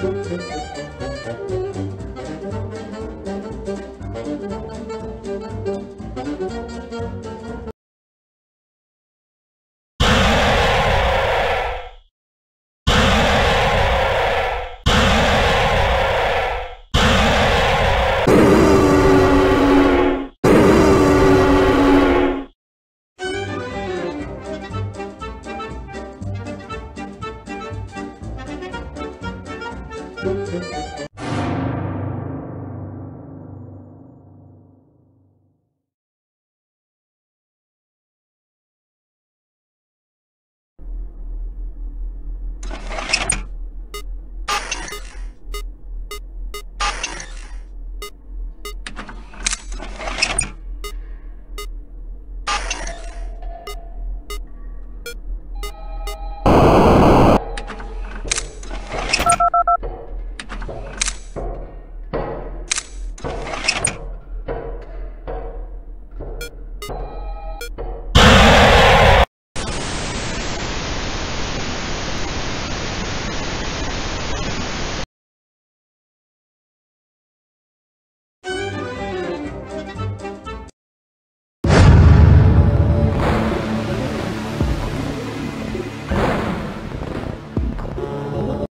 Música